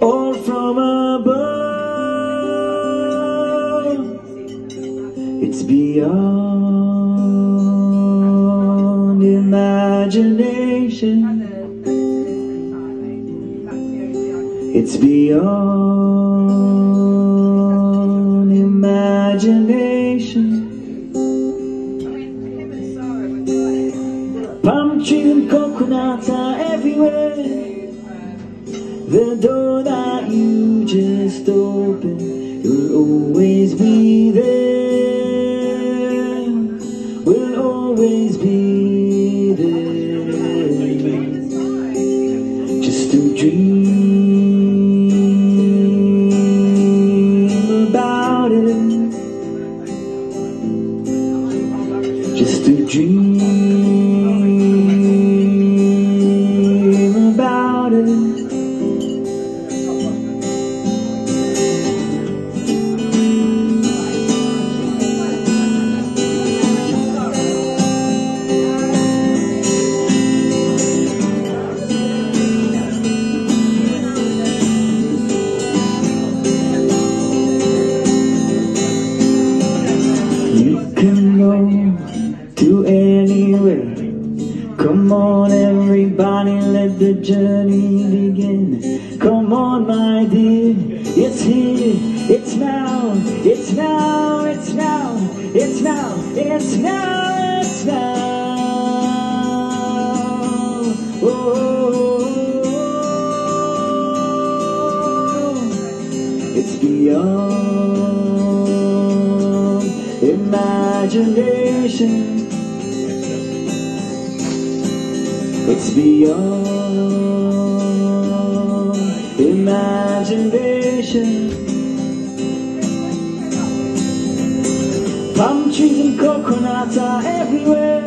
All from above. It's beyond imagination. It's beyond imagination. The door that you just opened will always be there. Will always be there. Just to dream everybody, let the journey begin. Come on, my dear, it's here, it's now, it's now, it's now, it's now, it's now, it's now. Oh, it's beyond imagination. It's beyond imagination. Palm trees and coconuts are everywhere.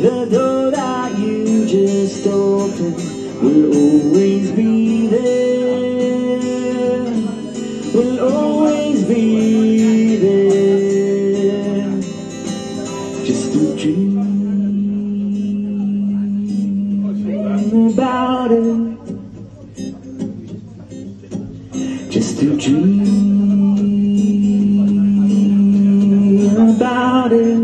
The door that you just opened will always be there. Will always be there. Just to dream about it. Just to dream about it.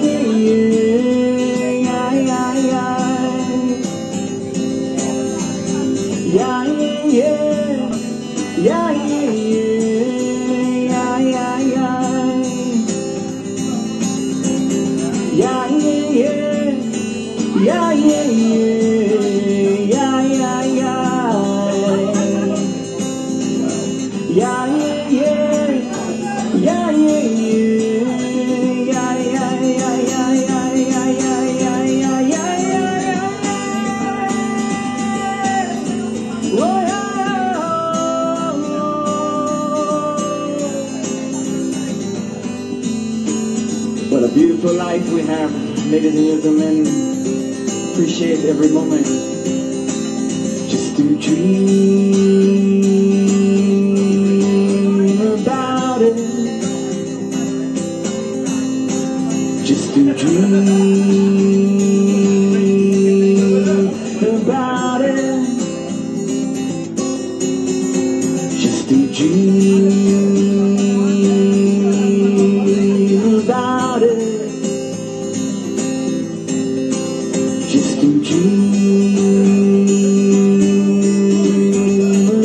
Yeah, beautiful life we have, ladies and gentlemen. Appreciate every moment. Just to dream about it. Just to dream about it. Just to dream Just to dream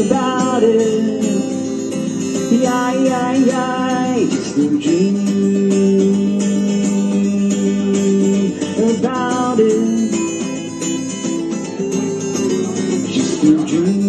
about it. Yeah, yeah, yeah. Just to dream about it. Just to dream